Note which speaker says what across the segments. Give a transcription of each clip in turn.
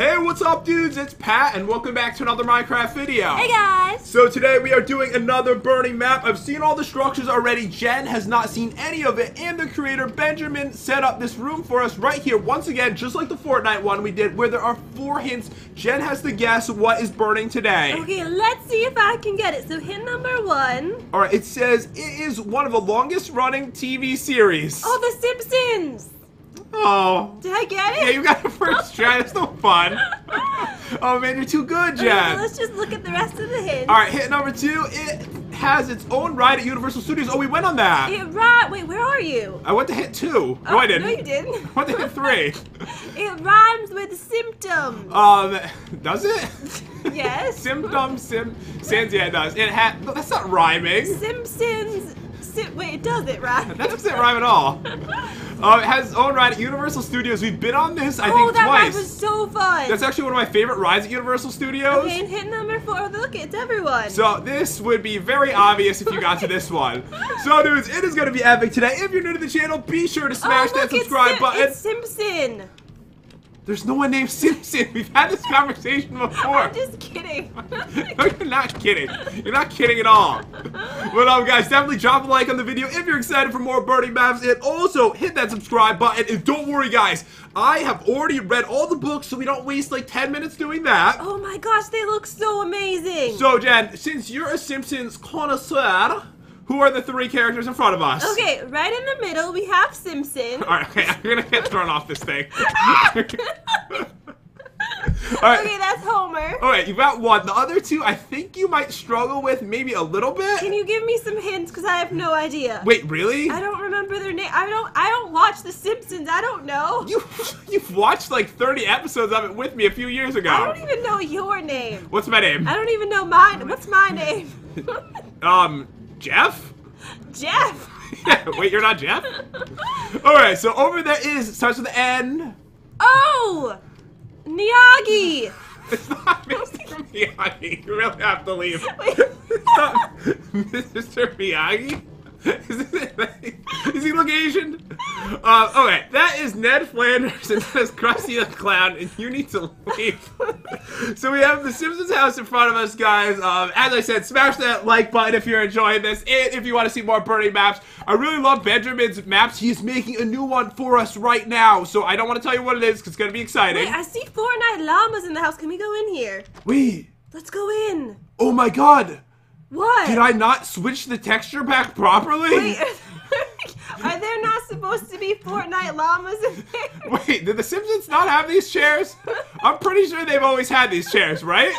Speaker 1: Hey, what's up, dudes? It's Pat, and welcome back to another Minecraft video.
Speaker 2: Hey guys!
Speaker 1: So today we are doing another burning map. I've seen all the structures already. Jen has not seen any of it, and the creator Benjamin set up this room for us right here. Once again, just like the Fortnite one we did, where there are four hints. Jen has to guess what is burning today.
Speaker 2: Okay, let's see if I can get it. So hint number one.
Speaker 1: All right, it says it is one of the longest running TV series.
Speaker 2: Oh, The Simpsons!
Speaker 1: Oh.
Speaker 2: Did I get it?
Speaker 1: Yeah, you got the first try. That's no fun. Oh man, you're too good,
Speaker 2: Okay, let's just look at the rest of the hints.
Speaker 1: All right, hit number two. It has its own ride at Universal Studios. Oh, we went on that.
Speaker 2: It right. Wait, where are you?
Speaker 1: I went to hit two.
Speaker 2: Oh,
Speaker 1: no, I didn't.
Speaker 2: No, you didn't.
Speaker 1: I went to hit three.
Speaker 2: it rhymes with symptoms.
Speaker 1: Um, does it?
Speaker 2: yes.
Speaker 1: Symptom, sim, sans, yeah, it does. It had. That's not rhyming.
Speaker 2: Simpsons. Wait, it does it right?
Speaker 1: That doesn't rhyme at all. Uh, it has its own ride at Universal Studios. We've been on this, I
Speaker 2: oh,
Speaker 1: think,
Speaker 2: that ride was so fun.
Speaker 1: That's actually one of my favorite rides at Universal Studios.
Speaker 2: okay, and hit number four. Look, it's everyone.
Speaker 1: So this would be very obvious if you got to this one. So dudes, it is going to be epic today. If you're new to the channel, be sure to smash
Speaker 2: oh,
Speaker 1: that
Speaker 2: look, it's
Speaker 1: subscribe
Speaker 2: Sim-
Speaker 1: button.
Speaker 2: It's Simpson.
Speaker 1: There's no one named Simpson. We've had this conversation before.
Speaker 2: I'm just kidding.
Speaker 1: No, you're not kidding. You're not kidding at all. But um, guys, definitely drop a like on the video if you're excited for more burning maps, and also hit that subscribe button. And don't worry, guys, I have already read all the books, so we don't waste like 10 minutes doing that.
Speaker 2: oh my gosh, they look so amazing.
Speaker 1: So, Jen, since you're a Simpsons connoisseur, who are the three characters in front of us?
Speaker 2: Okay, right in the middle we have Simpson.
Speaker 1: All right, okay, I'm gonna get thrown off this thing. All right.
Speaker 2: Okay, that's Homer.
Speaker 1: All right, you got one. The other two, I think you might struggle with maybe a little bit.
Speaker 2: Can you give me some hints? Cause I have no idea.
Speaker 1: Wait, really?
Speaker 2: I don't remember their name. I don't. I don't watch The Simpsons. I don't know.
Speaker 1: You you've watched like 30 episodes of it with me a few years ago.
Speaker 2: I don't even know your name.
Speaker 1: What's my name?
Speaker 2: I don't even know mine. What's my name?
Speaker 1: Um, Jeff.
Speaker 2: Jeff.
Speaker 1: Yeah, wait, you're not Jeff. All right, so over there is starts with N.
Speaker 2: Oh, Miyagi.
Speaker 1: It's not Mr. Miyagi. You really have to leave.
Speaker 2: Wait.
Speaker 1: It's not Mr. Miyagi. Is, he look Asian? Uh, okay, that is Ned Flanders and that is Krusty the Clown, and you need to leave. so we have the Simpsons house in front of us, guys. Um, as I said, smash that like button if you're enjoying this, and if you want to see more burning maps. I really love Benjamin's maps. He is making a new one for us right now, so I don't want to tell you what it is because it's gonna be exciting.
Speaker 2: Wait, I see Fortnite llamas in the house. Can we go in here?
Speaker 1: We.
Speaker 2: Let's go in.
Speaker 1: oh my God!
Speaker 2: What?
Speaker 1: Did I not switch the texture back properly?
Speaker 2: Wait, are there not supposed to be Fortnite llamas in there?
Speaker 1: Wait, did the Simpsons not have these chairs? I'm pretty sure they've always had these chairs, right?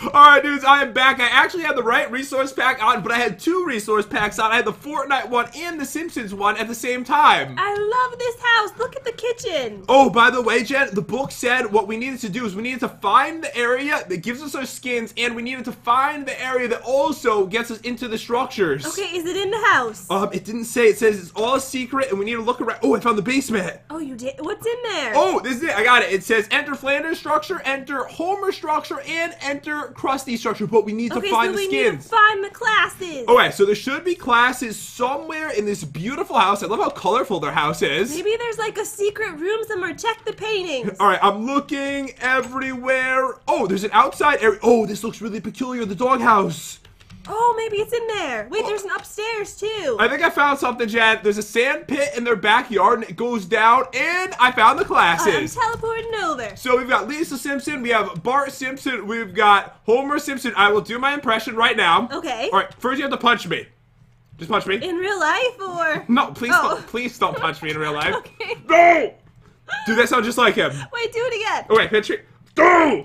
Speaker 1: Alright, dudes, I am back. I actually had the right resource pack on, but I had two resource packs on. I had the Fortnite one and the Simpsons one at the same time.
Speaker 2: I love this house. Look at the kitchen.
Speaker 1: Oh, by the way, Jen, the book said what we needed to do is we needed to find the area that gives us our skins, and we needed to find the area that also gets us into the structures.
Speaker 2: Okay, is it in the house?
Speaker 1: Um, it didn't say. It says it's all a secret, and we need to look around. Oh, I found the basement.
Speaker 2: Oh, you did. What's in there?
Speaker 1: Oh, this is it. I got it. It says enter Flanders structure, enter Homer structure, and enter Krusty structure. But we need
Speaker 2: okay,
Speaker 1: to find
Speaker 2: so
Speaker 1: the
Speaker 2: we need to
Speaker 1: skins.
Speaker 2: find the classes.
Speaker 1: Okay, so there should be classes somewhere in this beautiful house. I love how colorful their house is.
Speaker 2: Maybe there's like a secret room somewhere. Check the paintings.
Speaker 1: All right, I'm looking everywhere. Oh, there's an outside area. Oh, this looks really peculiar. The doghouse.
Speaker 2: Oh, maybe it's in there. Wait, there's an upstairs too.
Speaker 1: I think I found something, Jen. There's a sand pit in their backyard, and it goes down. And I found the
Speaker 2: I'm teleporting over.
Speaker 1: So we've got Lisa Simpson, we have Bart Simpson, we've got Homer Simpson. I will do my impression right now.
Speaker 2: Okay.
Speaker 1: All right, first you have to punch me. Just punch me.
Speaker 2: In real life or?
Speaker 1: no, please
Speaker 2: Oh.
Speaker 1: don't. Please don't punch me in real life.
Speaker 2: Okay.
Speaker 1: No. Dude, that sounds just like him.
Speaker 2: Wait, do it again.
Speaker 1: Oh wait, pitch me. No.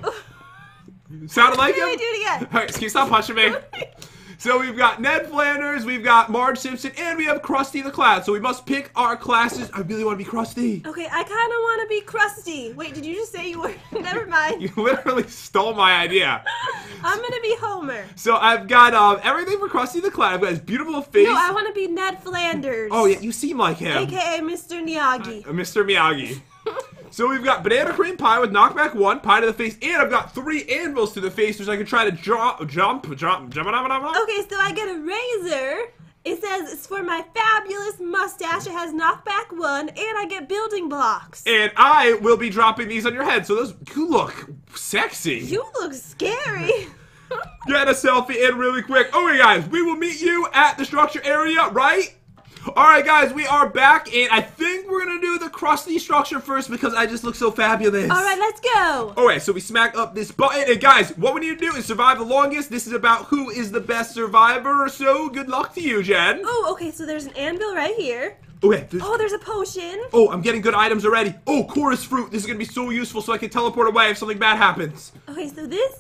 Speaker 1: Sounded like him.
Speaker 2: do it again.
Speaker 1: All right, can you stop punching me? So we've got Ned Flanders, we've got Marge Simpson, and we have Krusty the Clown. So we must pick our classes. I really want to be Krusty.
Speaker 2: Okay, I kind of want to be Krusty. Wait, did you just say you were? Never mind.
Speaker 1: You literally stole my idea.
Speaker 2: I'm gonna be Homer.
Speaker 1: So I've got um, everything for Krusty the Clown. I've got his beautiful face.
Speaker 2: No, I want to be Ned Flanders.
Speaker 1: oh yeah, you seem like him,
Speaker 2: AKA Mr. Miyagi.
Speaker 1: Uh, Mr. Miyagi. so we've got banana cream pie with knockback one, pie to the face, and I've got three anvils to the face, which I can try to drop, jump, jump, jump, jump, jump, jump.
Speaker 2: Okay, so I get a razor It says it's for my fabulous mustache. It has knockback one, and I get building blocks.
Speaker 1: And I will be dropping these on your head. So those you look sexy.
Speaker 2: You look scary.
Speaker 1: Get a selfie in really quick. Okay, guys, we will meet you at the structure area, right? All right, guys, we are back, and I think we're gonna do the Krusty structure first because I just look so fabulous.
Speaker 2: All right, let's go.
Speaker 1: All right, so we smack up this button, and guys, what we need to do is survive the longest. This is about who is the best survivor. So good luck to you, Jen.
Speaker 2: Oh, okay, so there's an anvil right here.
Speaker 1: Okay. there's-
Speaker 2: Oh, there's a potion.
Speaker 1: Oh, I'm getting good items already. Oh, chorus fruit. This is gonna be so useful, so I can teleport away if something bad happens.
Speaker 2: Okay, so this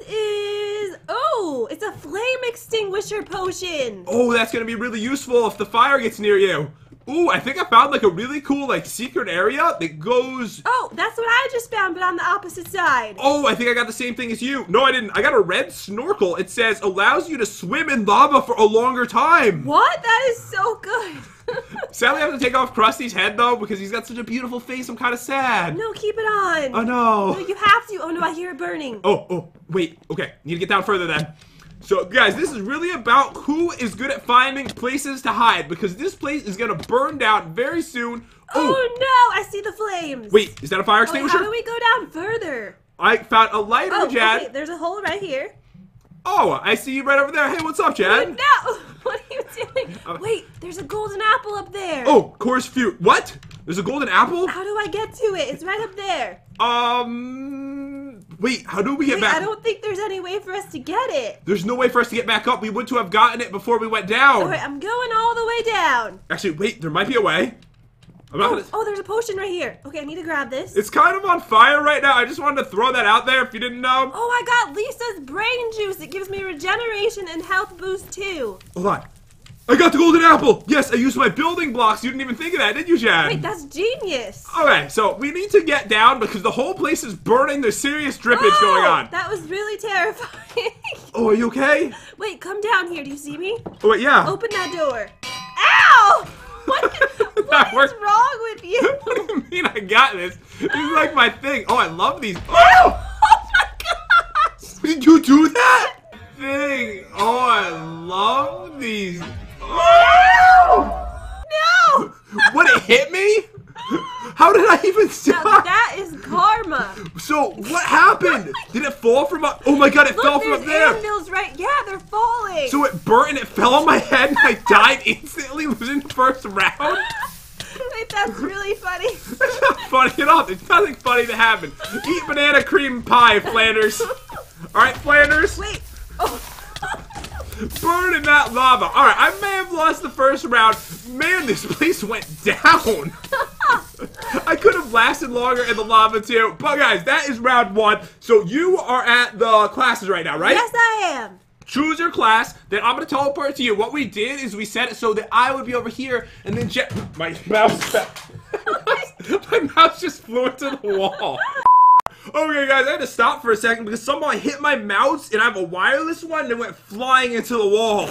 Speaker 2: Oh, it's a flame extinguisher potion.
Speaker 1: Oh, that's gonna be really useful if the fire gets near you. Ooh, I think I found like a really cool like secret area that goes.
Speaker 2: Oh, that's what I just found, but on the opposite side.
Speaker 1: Oh, I think I got the same thing as you. No, I didn't. I got a red snorkel. It says allows you to swim in lava for a longer time.
Speaker 2: What? That is so good.
Speaker 1: Sadly, I have to take off Krusty's head though because he's got such a beautiful face. I'm kind of sad.
Speaker 2: no, keep it on.
Speaker 1: Oh no.
Speaker 2: No, you have to. Oh no, I hear it burning.
Speaker 1: Oh, oh, wait. Okay, need to get down further then. So, guys, this is really about who is good at finding places to hide because this place is gonna burn down very soon.
Speaker 2: Oh, no, I see the flames.
Speaker 1: wait, is that a fire
Speaker 2: Wait,
Speaker 1: extinguisher?
Speaker 2: how do we go down further?
Speaker 1: I found a lighter,
Speaker 2: Oh,
Speaker 1: Jad.
Speaker 2: okay, there's a hole right here.
Speaker 1: Oh, I see you right over there. Hey, what's up, Jad?
Speaker 2: No, what are you doing? Wait, there's a golden apple up there.
Speaker 1: Uh, Oh, chorus fruit. What? There's a golden apple?
Speaker 2: How do I get to it? It's right up there.
Speaker 1: Um, wait, how do we get
Speaker 2: Wait,
Speaker 1: back?
Speaker 2: I don't think there's any way for us to get it.
Speaker 1: There's no way for us to get back up. We would to have gotten it before we went down.
Speaker 2: Alright, I'm going all the way down.
Speaker 1: Actually, wait, there might be a way. I'm not
Speaker 2: Oh,
Speaker 1: gonna.
Speaker 2: oh, there's a potion right here. Okay, I need to grab this.
Speaker 1: It's kind of on fire right now. I just wanted to throw that out there if you didn't know.
Speaker 2: Oh, I got Lisa's brain juice. It gives me regeneration and health boost too.
Speaker 1: Hold on. I got the golden apple. Yes, I used my building blocks. You didn't even think of that, did you, Chad?
Speaker 2: Wait, that's genius.
Speaker 1: Okay, so we need to get down because the whole place is burning. There's serious drippage oh, going
Speaker 2: Oh,
Speaker 1: on.
Speaker 2: That was really terrifying.
Speaker 1: Oh, are you okay?
Speaker 2: Wait, come down here. Do you see me?
Speaker 1: Oh, wait, yeah.
Speaker 2: Open that door. Ow! What, what is wrong with you?
Speaker 1: what do you mean I got this? This is like my thing. Oh, I love these. Oh!
Speaker 2: Oh my gosh!
Speaker 1: Did you do that? Thing. Oh, I love these.
Speaker 2: No!
Speaker 1: What, it hit me? How did I even
Speaker 2: Now,
Speaker 1: stop?
Speaker 2: that is karma.
Speaker 1: So, what happened? Did it fall from up? Oh my god, it fell from up there.
Speaker 2: anvils right. Yeah, they're falling.
Speaker 1: So it burnt and it fell on my head and I died instantly losing the first round?
Speaker 2: Wait, that's really funny.
Speaker 1: That's not funny at all. There's nothing funny to happen. Eat banana cream pie, Flanders. Alright, Flanders.
Speaker 2: Wait. Oh.
Speaker 1: Burn in that lava. Alright, I may have lost the first round. Man, this place went down. I could have lasted longer in the lava too. But guys, that is round one. So you are at the classes right now, right?
Speaker 2: yes, I am.
Speaker 1: choose your class, then I'm gonna teleport to you. What we did is we set it so that I would be over here, and then Je- my mouse, my mouse just flew into the wall. Okay, guys, I had to stop for a second because somehow I hit my mouse, and I have a wireless one, and it went flying into the wall.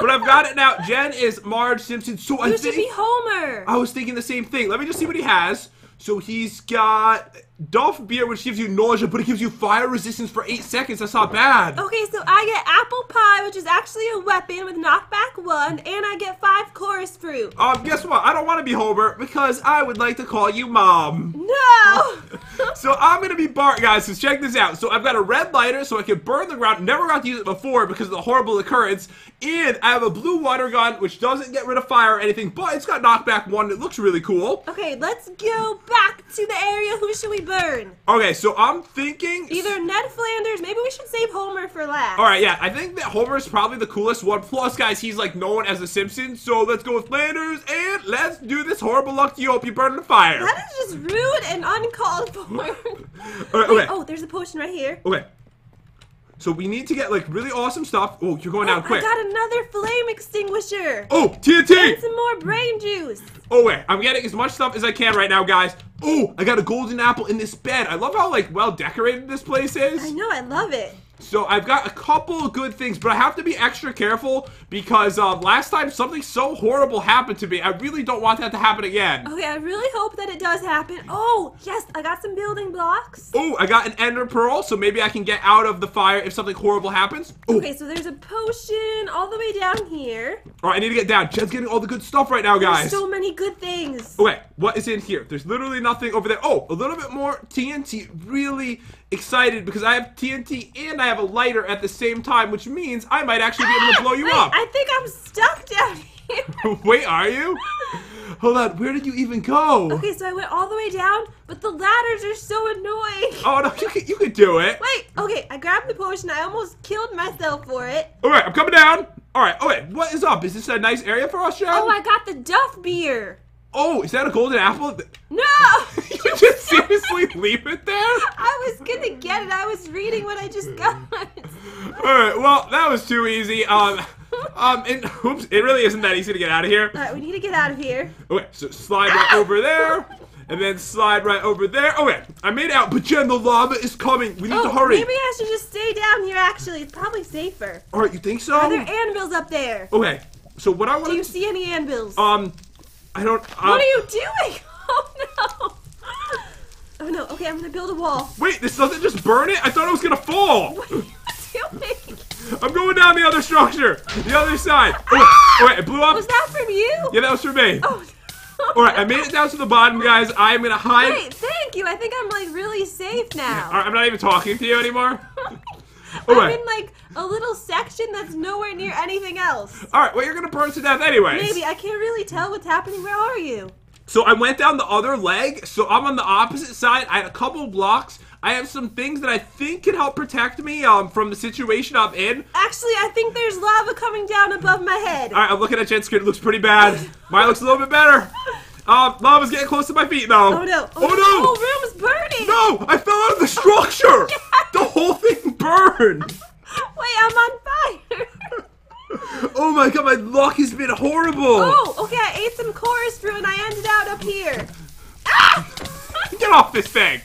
Speaker 1: But I've got it now. Jen is Marge Simpson, so I
Speaker 2: You should
Speaker 1: think
Speaker 2: be Homer.
Speaker 1: I was thinking the same thing. Let me just see what he has. So he's got Duff beer, which gives you nausea, but it gives you fire resistance for eight seconds. That's not bad.
Speaker 2: Okay, so I get apple pie, which is actually a weapon with knockback one, and I get five chorus fruit.
Speaker 1: Um, guess what? I don't want to be Homer because I would like to call you Mom.
Speaker 2: No!
Speaker 1: So I'm gonna be Bart, guys. So check this out. So I've got a red lighter, so I can burn the ground. Never got to use it before because of the horrible occurrence. And I have a blue water gun, which doesn't get rid of fire or anything, but it's got knockback one. It looks really cool.
Speaker 2: okay, let's go back to the area. Who should we burn?
Speaker 1: Okay, so I'm thinking.
Speaker 2: Either Ned Flanders, maybe we should save Homer for last.
Speaker 1: All right, yeah, I think that Homer is probably the coolest one. Plus, guys, he's like known as the Simpson. So let's go with Flanders and let's do this. Horrible luck to you. Hope you burn the fire.
Speaker 2: That is just rude and uncalled for.
Speaker 1: All right, okay.
Speaker 2: Oh, there's a potion right here.
Speaker 1: Okay. So we need to get like really awesome stuff. Oh, you're going oh,
Speaker 2: down
Speaker 1: quick.
Speaker 2: I got another flame extinguisher.
Speaker 1: Oh,
Speaker 2: And
Speaker 1: TNT!
Speaker 2: some more brain juice.
Speaker 1: Oh wait, I'm getting as much stuff as I can right now, guys. Oh, I got a golden apple in this bed. I love how like well decorated this place is.
Speaker 2: I know, I love it.
Speaker 1: So I've got a couple of good things, but I have to be extra careful because um, last time something so horrible happened to me. I really don't want that to happen again.
Speaker 2: Okay, I really hope that it does happen. Oh, yes, I got some building blocks.
Speaker 1: Oh, I got an ender pearl, so maybe I can get out of the fire if something horrible happens. Oh,
Speaker 2: Okay, so there's a potion all the way down here.
Speaker 1: all right, I need to get down. Jed's getting all the good stuff right now, guys.
Speaker 2: There's so many good things.
Speaker 1: Okay, what is in here? There's literally nothing over there. Oh, a little bit more TNT. Really excited because I have TNT and I have a lighter at the same time, which means I might actually be able to blow you
Speaker 2: Wait,
Speaker 1: up.
Speaker 2: I think I'm stuck down here.
Speaker 1: Wait, are you? Hold on, where did you even go?
Speaker 2: Okay, so I went all the way down, but the ladders are so annoying.
Speaker 1: Oh no, you could, you could do it.
Speaker 2: Wait, okay, I grabbed the potion. I almost killed myself for it.
Speaker 1: All right, I'm coming down. All right, okay, what is up? Is this a nice area for us, Jed?
Speaker 2: Oh, I got the Duff beer.
Speaker 1: Oh, is that a golden apple?
Speaker 2: No!
Speaker 1: seriously leave it there?
Speaker 2: I was gonna get it. I was reading what I just got.
Speaker 1: Alright, well, that was too easy. Um, um, and, oops, it really isn't that easy to get out of here.
Speaker 2: Alright, we need to get out of here.
Speaker 1: Okay, so slide right over there, and then slide right over there. Okay, I made it out, but Jen, the lava is coming. We need
Speaker 2: oh,
Speaker 1: to hurry.
Speaker 2: maybe I should just stay down here. Actually, it's probably safer.
Speaker 1: Alright, you think so?
Speaker 2: Are there anvils up there?
Speaker 1: okay, so what I want to...
Speaker 2: Do you see any anvils?
Speaker 1: Um, I don't... Um,
Speaker 2: what are you doing? Oh no! Okay, I'm gonna build a wall.
Speaker 1: Wait, this doesn't just burn it? I thought it was gonna fall.
Speaker 2: What are you doing?
Speaker 1: I'm going down the other structure, the other side. Ah! Okay, okay, it blew up.
Speaker 2: Was that from you?
Speaker 1: Yeah, that was for me.
Speaker 2: Oh.
Speaker 1: Alright, I made it down to the bottom, guys. I am gonna hide...
Speaker 2: Wait, thank you. I think I'm like really safe now.
Speaker 1: Alright, I'm not even talking to you anymore.
Speaker 2: I'm
Speaker 1: Alright.
Speaker 2: in like a little section that's nowhere near anything else.
Speaker 1: Alright, well, you're gonna burn to death anyway.
Speaker 2: Maybe I can't really tell what's happening. Where are you?
Speaker 1: So I went down the other leg, so I'm on the opposite side. I had a couple blocks. I have some things that I think can help protect me um, from the situation I'm in.
Speaker 2: Actually, I think there's lava coming down above my head.
Speaker 1: Alright, I'm looking at Jen's screen. It looks pretty bad. Mine looks a little bit better. Um, lava's getting close to my feet, though.
Speaker 2: Oh no!
Speaker 1: Oh,
Speaker 2: the
Speaker 1: no!
Speaker 2: whole room's burning.
Speaker 1: No! I fell out of the structure! The whole thing burned!
Speaker 2: Wait, I'm on fire.
Speaker 1: Oh my god, my luck has been horrible!
Speaker 2: oh, okay. I ate some chorus fruit and I ended out up here. Ah!
Speaker 1: Get off this thing!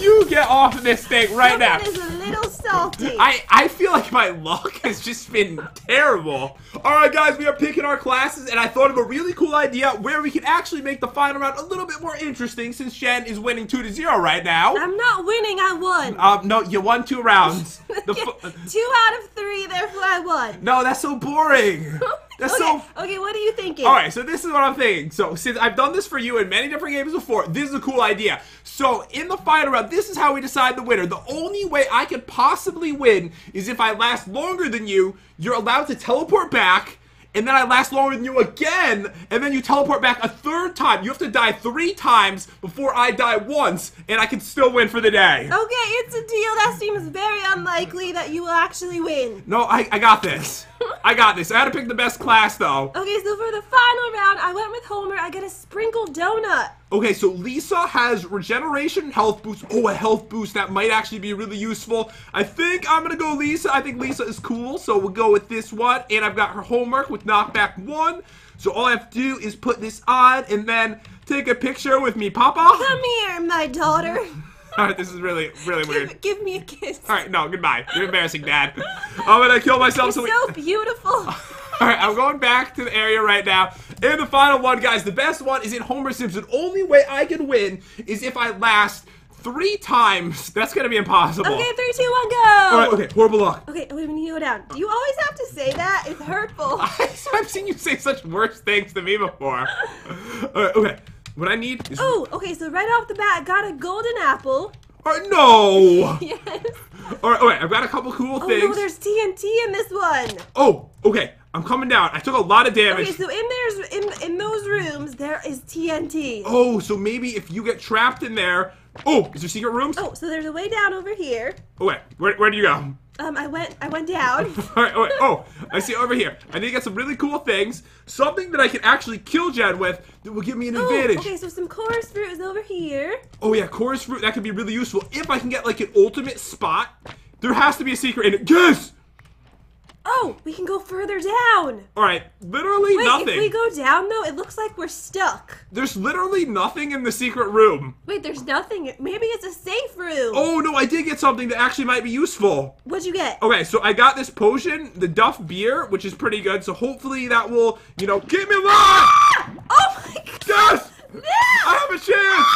Speaker 1: You get off this thing right now!
Speaker 2: That is a little salty.
Speaker 1: I, I feel like my luck has just been terrible. Alright guys, we are picking our classes and I thought of a really cool idea where we can actually make the final round a little bit more interesting since Jen is winning 2 to 0 right now.
Speaker 2: I'm not winning. I won.
Speaker 1: Um, no, you won two rounds.
Speaker 2: Two out of three. Therefore, I won.
Speaker 1: no, that's so boring. That's
Speaker 2: okay.
Speaker 1: so
Speaker 2: okay. What are you thinking?
Speaker 1: All right, so this is what I'm thinking. So since I've done this for you in many different games before, this is a cool idea. So in the final round, this is how we decide the winner. The only way I could possibly win is if I last longer than you. You're allowed to teleport back. And then I last longer than you again, and then you teleport back a third time. You have to die three times before I die once, and I can still win for the day.
Speaker 2: Okay, it's a deal. That seems very unlikely that you will actually win.
Speaker 1: No, I, I got this. I got this. I had to pick the best class, though.
Speaker 2: Okay, so for the final round, I went with Homer. I get a sprinkled donut.
Speaker 1: Okay, so Lisa has regeneration health boost. Oh, a health boost. That might actually be really useful. I think I'm going to go Lisa. I think Lisa is cool, so we'll go with this one. And I've got her homework with knockback 1. So all I have to do is put this on and then take a picture with me, Papa.
Speaker 2: Come here, my daughter.
Speaker 1: Alright, this is really, really weird.
Speaker 2: Give, give me a kiss.
Speaker 1: Alright, no, goodbye. You're embarrassing, Dad. I'm going to kill myself so we...
Speaker 2: so beautiful.
Speaker 1: Alright, I'm going back to the area right now. And the final one, guys, the best one is in Homer Simpson. The only way I can win is if I last three times. That's gonna be impossible.
Speaker 2: Okay, three, two, one, go.
Speaker 1: Alright, okay, horrible luck.
Speaker 2: Okay, wait, we need to go down. You always have to say that. It's hurtful.
Speaker 1: I've seen you say such worse things to me before. Alright, okay. What I need is.
Speaker 2: Oh, okay, so right off the bat, I got a golden apple.
Speaker 1: Alright, no!
Speaker 2: Yes.
Speaker 1: Alright, okay, I've got a couple cool
Speaker 2: Oh
Speaker 1: things.
Speaker 2: no, there's TNT in this one.
Speaker 1: Oh, okay, I'm coming down. I took a lot of damage.
Speaker 2: Okay, so in there's in in those rooms there is TNT.
Speaker 1: Oh, so maybe if you get trapped in there. Oh, is there secret rooms?
Speaker 2: Oh, so there's a way down over here.
Speaker 1: Oh, wait, where, where do you go?
Speaker 2: Um, I went I went down.
Speaker 1: Alright, oh, wait, oh, I see over here. I need to get some really cool things. Something that I can actually kill Jen with that will give me an
Speaker 2: Oh,
Speaker 1: advantage.
Speaker 2: okay, so some chorus fruit is over here.
Speaker 1: Oh yeah, chorus fruit, that could be really useful. If I can get like an ultimate spot, there has to be a secret in it. Yes!
Speaker 2: Oh, we can go further down.
Speaker 1: All right, literally
Speaker 2: Wait,
Speaker 1: nothing.
Speaker 2: if we go down though, it looks like we're stuck.
Speaker 1: There's literally nothing in the secret room.
Speaker 2: Wait, there's nothing. Maybe it's a safe room.
Speaker 1: Oh no, I did get something that actually might be useful.
Speaker 2: What'd you get?
Speaker 1: Okay, so I got this potion, the Duff beer, which is pretty good. So hopefully that will, you know, keep me alive. Ah!
Speaker 2: Oh my god!
Speaker 1: Yes,
Speaker 2: No!
Speaker 1: I have a chance.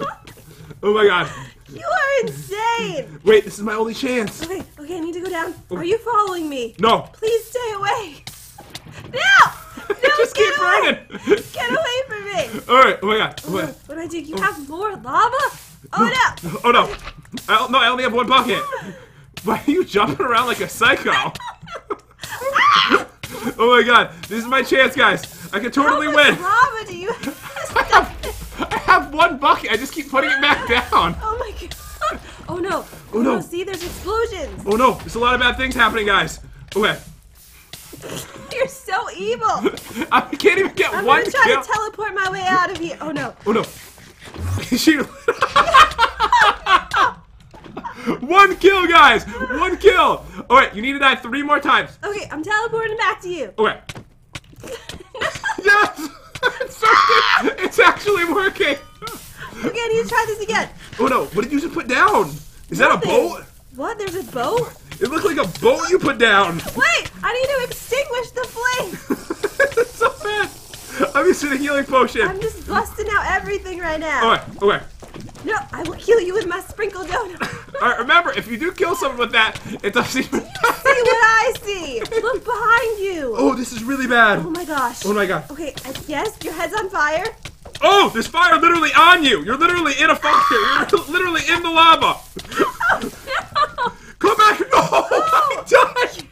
Speaker 1: Ah! Oh my god.
Speaker 2: You are insane!
Speaker 1: Wait, this is my only chance.
Speaker 2: Okay, go down. Oh. Are you following me?
Speaker 1: No.
Speaker 2: Please stay away. No! No,
Speaker 1: Just
Speaker 2: get
Speaker 1: keep
Speaker 2: away!
Speaker 1: running.
Speaker 2: Get away from me!
Speaker 1: All right. Oh my god. Oh,
Speaker 2: What
Speaker 1: God.
Speaker 2: do I do? You oh. have more lava? Oh no!
Speaker 1: oh no. I don't, no, I only have one bucket. Why are you jumping around like a psycho? oh my god. This is my chance, guys. I can totally
Speaker 2: How much
Speaker 1: win.
Speaker 2: lava do you
Speaker 1: have, I have one bucket. I just keep putting it back down.
Speaker 2: Oh my god! Oh no!
Speaker 1: Oh, no.
Speaker 2: See, there's explosions!
Speaker 1: Oh no. There's a lot of bad things happening, guys. Okay.
Speaker 2: You're so evil!
Speaker 1: I can't even get
Speaker 2: I'm
Speaker 1: one
Speaker 2: gonna try
Speaker 1: kill.
Speaker 2: to teleport my way out of here. Oh no!
Speaker 1: Oh no. she One kill, guys! One kill! Alright, you need to die three more times.
Speaker 2: Okay, I'm teleporting back to you.
Speaker 1: Okay. Yes! it's, it's actually working!
Speaker 2: Okay, I need to try this again.
Speaker 1: Oh no, what did you just put down? Is that a boat?
Speaker 2: What? There's a boat?
Speaker 1: It looked like a boat you put down.
Speaker 2: Wait! I need to extinguish the flame!
Speaker 1: it's so bad. I'm using a healing potion.
Speaker 2: I'm just busting out everything right now.
Speaker 1: Alright, okay.
Speaker 2: No, I will kill you with my sprinkle donut.
Speaker 1: Alright, remember, if you do kill someone with that, it doesn't even
Speaker 2: see what I see! Look behind you!
Speaker 1: Oh, this is really bad.
Speaker 2: Oh my gosh.
Speaker 1: Oh my god.
Speaker 2: Okay, I guess your head's on fire.
Speaker 1: Oh, there's fire literally on you. You're literally in a fire. You're literally in the lava.
Speaker 2: Oh
Speaker 1: Come back. No, I died.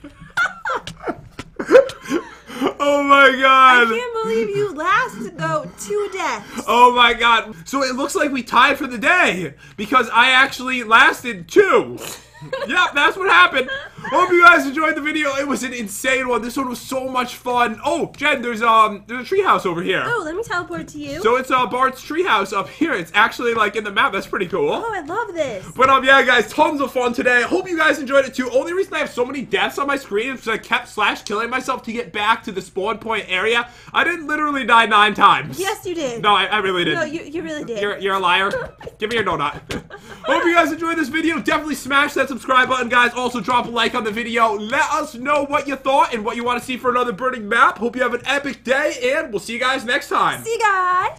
Speaker 1: Oh my god!
Speaker 2: I can't believe you last to go to death.
Speaker 1: Oh my god. So it looks like we tied for the day because I actually lasted two. yep, that's what happened. Hope you guys enjoyed the video. It was an insane one. This one was so much fun. Oh, Jen, there's um there's a treehouse over here.
Speaker 2: Oh, let me teleport to you.
Speaker 1: So it's uh, Bart's treehouse up here. It's actually like in the map. That's pretty cool.
Speaker 2: oh, I love this.
Speaker 1: But um, yeah, guys, tons of fun today. Hope you guys enjoyed it too. Only reason I have so many deaths on my screen is because I kept slash killing myself to get back to the spawn point area. I didn't literally die nine times.
Speaker 2: Yes, you did.
Speaker 1: No, I, I really did.
Speaker 2: No, you, you really did.
Speaker 1: You're, you're a liar. Give me your donut. Hope you guys enjoyed this video. Definitely smash that subscribe button, guys. Also, drop a like on the video. Let us know what you thought and what you want to see for another burning map. Hope you have an epic day, and we'll see you guys next time.
Speaker 2: See you guys.